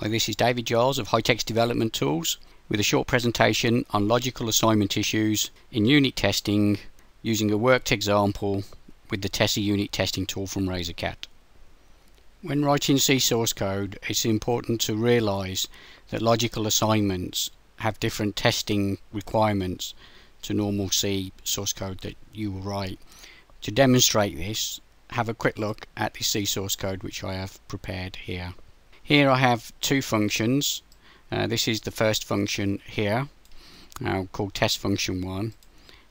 Hi, this is David Giles of Hitex Development Tools with a short presentation on logical assignment issues in unit testing using a worked example with the TESSY unit testing tool from Razorcat. When writing C source code, it's important to realize that logical assignments have different testing requirements to normal C source code that you will write. To demonstrate this, have a quick look at the C source code which I have prepared here. Here I have two functions. Uh, this is the first function here uh, called test function 1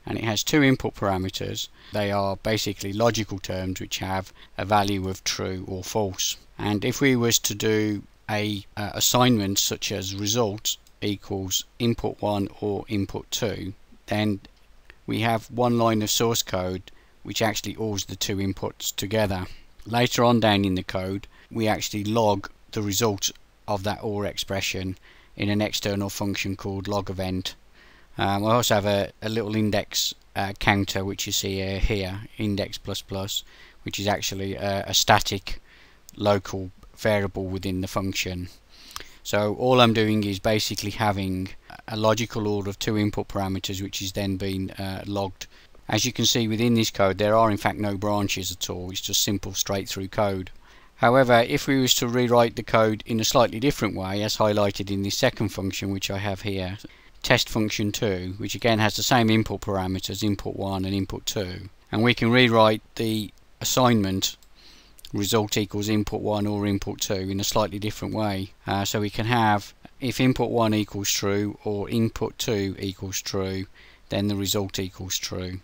and it has two input parameters. They are basically logical terms which have a value of true or false. And if we was to do a uh, assignment such as result equals input 1 or input 2 then we have one line of source code which actually alls the two inputs together. Later on down in the code we actually log the result of that OR expression in an external function called log event. Um, I also have a, a little index uh, counter which you see uh, here, index plus plus, which is actually a, static local variable within the function. So all I'm doing is basically having a logical order of two input parameters which is then being uh, logged. As you can see within this code there are in fact no branches at all, it's just simple straight through code. However, if we was to rewrite the code in a slightly different way, as highlighted in the second function which I have here, test function 2, which again has the same input parameters, input 1 and input 2, and we can rewrite the assignment result equals input 1 or input 2 in a slightly different way. Uh, so we can have if input 1 equals true or input 2 equals true, then the result equals true.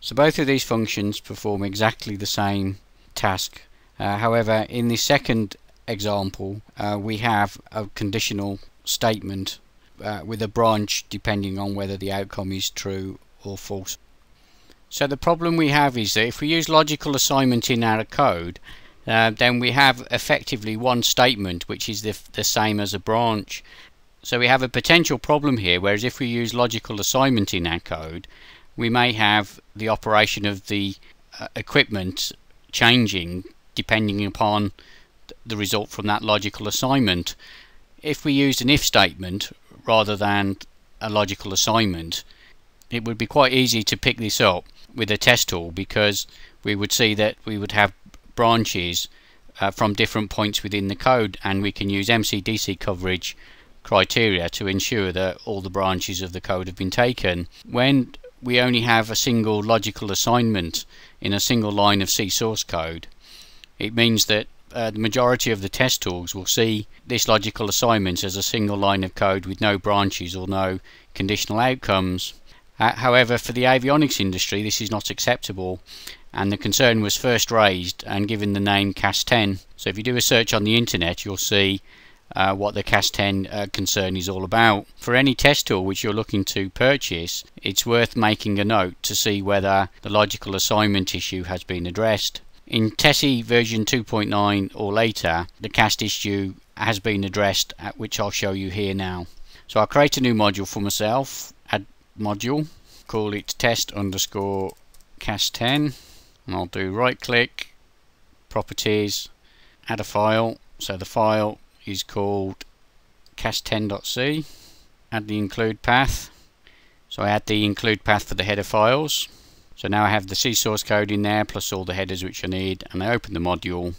So both of these functions perform exactly the same task however, in the second example, uh, we have a conditional statement uh, with a branch depending on whether the outcome is true or false. So the problem we have is that if we use logical assignment in our code, uh, then we have effectively one statement which is the, the same as a branch. So we have a potential problem here, whereas if we use logical assignment in our code, we may have the operation of the uh, equipment changing depending upon the result from that logical assignment. If we used an if statement rather than a logical assignment, it would be quite easy to pick this up with a test tool because we would see that we would have branches uh, from different points within the code and we can use MCDC coverage criteria to ensure that all the branches of the code have been taken. When we only have a single logical assignment in a single line of C source code, it means that uh, the majority of the test tools will see this logical assignment as a single line of code with no branches or no conditional outcomes. Uh, however, for the avionics industry, this is not acceptable, and the concern was first raised and given the name CAST10. So if you do a search on the internet, you'll see uh, what the CAST10 uh, concern is all about. For any test tool which you're looking to purchase, it's worth making a note to see whether the logical assignment issue has been addressed. In TESSY version 2.9 or later, the cast issue has been addressed, which I'll show you here now. So I'll create a new module for myself, add module, call it test underscore cast 10, and I'll do right click, properties, add a file. So the file is called cast10.c, add the include path. So I add the include path for the header files. So now I have the C source code in there plus all the headers which I need and I open the module.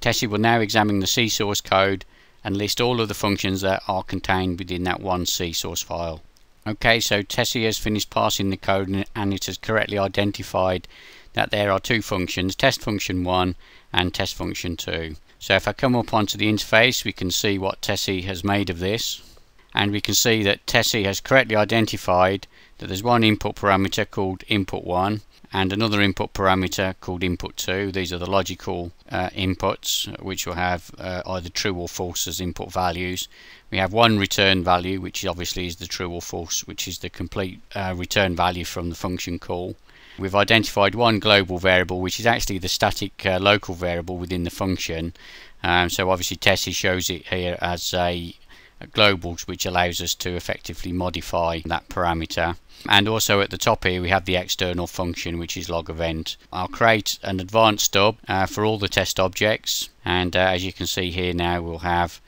TESSY will now examine the C source code and list all of the functions that are contained within that one C source file. Okay, so TESSY has finished parsing the code and it has correctly identified that there are two functions, test function 1 and test function 2. So if I come up onto the interface we can see what TESSY has made of this and we can see that TESSY has correctly identified that there's one input parameter called input1 and another input parameter called input2. These are the logical uh, inputs which will have uh, either true or false as input values. We have one return value which obviously is the true or false which is the complete uh, return value from the function call. We've identified one global variable which is actually the static uh, local variable within the function. Um, so obviously TESSY shows it here as a globals which allows us to effectively modify that parameter and also at the top here we have the external function which is log event. I'll create an advanced stub uh, for all the test objects and uh, as you can see here now we'll have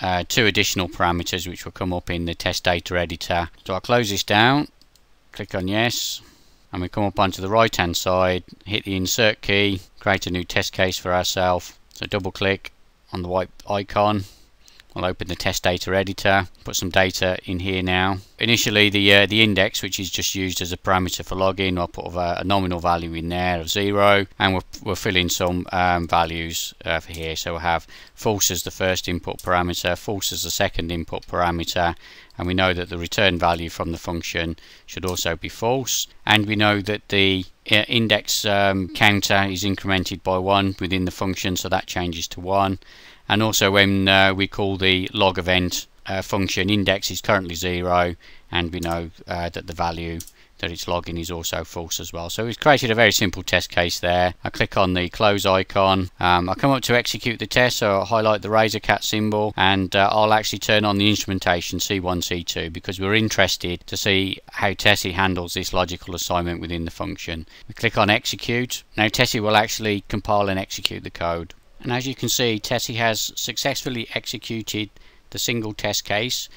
uh, two additional parameters which will come up in the test data editor. So I'll close this down, click on yes, and we come up onto the right hand side, hit the insert key, create a new test case for ourselves. So double click on the white icon I'll open the test data editor, put some data in here now. Initially the uh, the index which is just used as a parameter for login, I'll put a, a nominal value in there of 0 and we'll, we'll fill in some um, values uh, for here. So we'll have false as the first input parameter, false as the second input parameter and we know that the return value from the function should also be false and we know that the uh, index um, counter is incremented by 1 within the function so that changes to 1 and also when uh, we call the log event uh, function index is currently zero and we know uh, that the value that it's logging is also false as well. So we've created a very simple test case there. I click on the close icon. Um, I come up to execute the test, so I'll highlight the Razorcat symbol and uh, I'll actually turn on the instrumentation C1, C2 because we're interested to see how TESSY handles this logical assignment within the function. We click on execute. Now TESSY will actually compile and execute the code. And as you can see, TESSY has successfully executed the single test case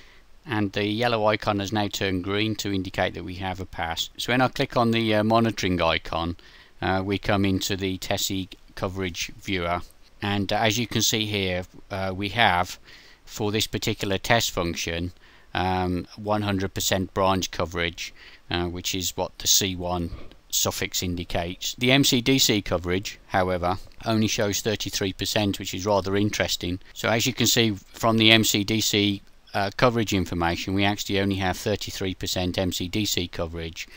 and the yellow icon has now turned green to indicate that we have a pass. So when I click on the uh, monitoring icon, uh, we come into the TESSY coverage viewer. And uh, as you can see here, uh, we have, for this particular test function, 100% um, branch coverage, uh, which is what the C1 suffix indicates. The MCDC coverage, however, only shows 33%, which is rather interesting. So as you can see from the MCDC uh, coverage information, we actually only have 33% MCDC coverage,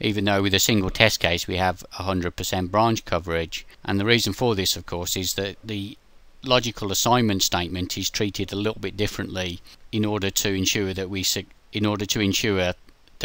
even though with a single test case we have 100% branch coverage. And the reason for this, of course, is that the logical assignment statement is treated a little bit differently in order to ensure that we in order to ensure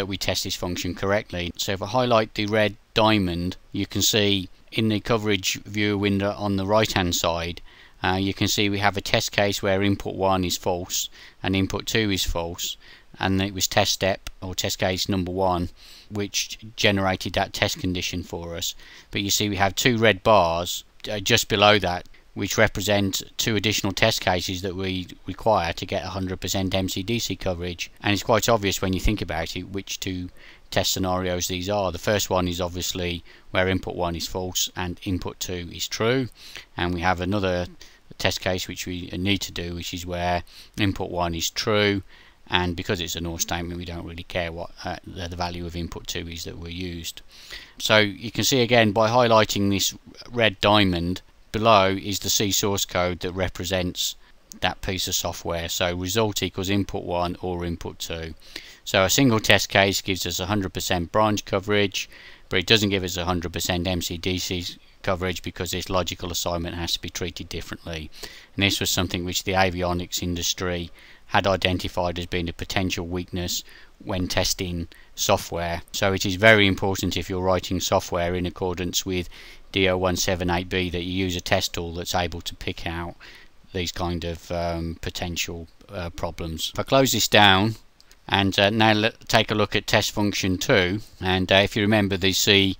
that we test this function correctly. So if I highlight the red diamond, you can see in the coverage viewer window on the right hand side, uh, you can see we have a test case where input 1 is false and input 2 is false. And it was test step or test case number 1 which generated that test condition for us. But you see we have two red bars uh, just below that which represent two additional test cases that we require to get 100% MCDC coverage. And it's quite obvious when you think about it which two test scenarios these are. The first one is obviously where input 1 is false and input 2 is true. And we have another test case which we need to do, which is where input 1 is true. And because it's an OR statement, we don't really care what uh, the, the value of input 2 is that we're used. So you can see again by highlighting this red diamond below is the C source code that represents that piece of software. So result equals input 1 or input 2. So a single test case gives us 100% branch coverage, but it doesn't give us 100% MCDC coverage because this logical assignment has to be treated differently. And this was something which the avionics industry had identified as being a potential weakness when testing software. So it is very important if you're writing software in accordance with DO178B that you use a test tool that's able to pick out these kind of um, potential uh, problems. If I close this down and uh, now take a look at test function 2 and uh, if you remember the C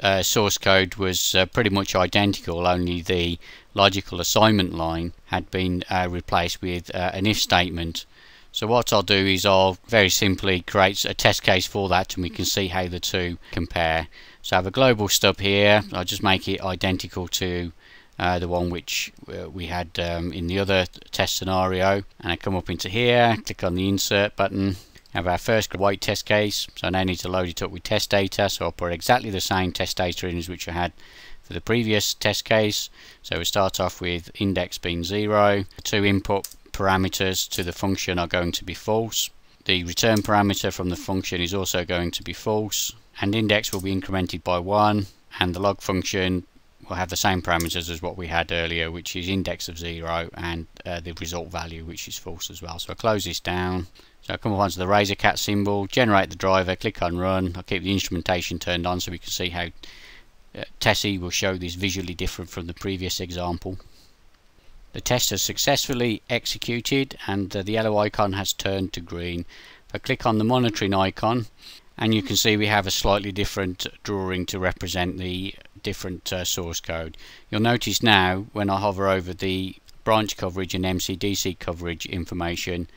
uh, source code was uh, pretty much identical only the logical assignment line had been uh, replaced with an if statement so what I'll do is I'll very simply create a test case for that and we can see how the two compare. So I have a global stub here. I'll just make it identical to uh, the one which uh, we had um, in the other test scenario. And I come up into here, click on the insert button. Have our first white test case. So I now need to load it up with test data. So I'll put exactly the same test data in as which I had for the previous test case. So we start off with index being 0, the two input parameters to the function are going to be false. The return parameter from the function is also going to be false and index will be incremented by 1 and the log function will have the same parameters as what we had earlier which is index of 0 and uh, the result value which is false as well. So I'll close this down. So I'll come up onto the Razorcat symbol, generate the driver, click on run. I'll keep the instrumentation turned on so we can see how uh, TESSY will show this visually different from the previous example. The test has successfully executed and uh, the yellow icon has turned to green. If I click on the monitoring icon and you can see we have a slightly different drawing to represent the different uh, source code. You'll notice now when I hover over the branch coverage and MCDC coverage information,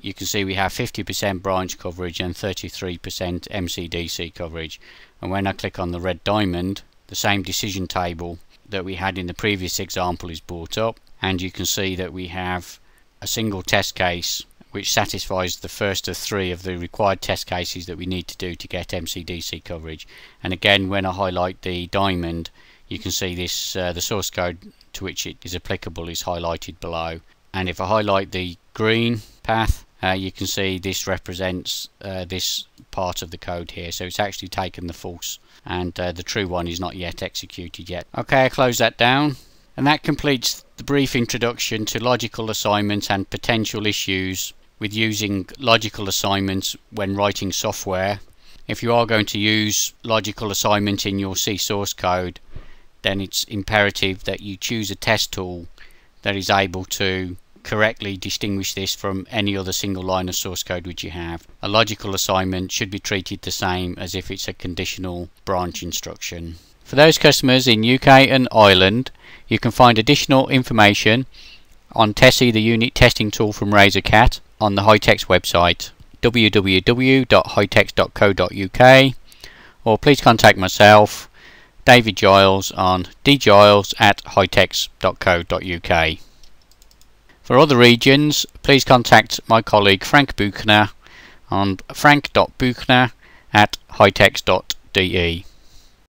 you can see we have 50% branch coverage and 33% MCDC coverage. And when I click on the red diamond, the same decision table that we had in the previous example is brought up and you can see that we have a single test case which satisfies the first of three of the required test cases that we need to do to get MCDC coverage. And again, when I highlight the diamond, you can see this uh, the source code to which it is applicable is highlighted below. And if I highlight the green path, uh, you can see this represents uh, this part of the code here. So it's actually taken the false and uh, the true one is not yet executed yet. Okay, I close that down. And that completes the brief introduction to logical assignments and potential issues with using logical assignments when writing software. If you are going to use logical assignment in your C source code, then it's imperative that you choose a test tool that is able to correctly distinguish this from any other single line of source code which you have. A logical assignment should be treated the same as if it's a conditional branch instruction. For those customers in UK and Ireland, you can find additional information on TESSY, the unit testing tool from Razorcat, on the Hitex website www.hitex.co.uk or please contact myself David Giles on dgiles at hitex.co.uk. For other regions, please contact my colleague Frank Buechner on frank.buchner at hitex.de.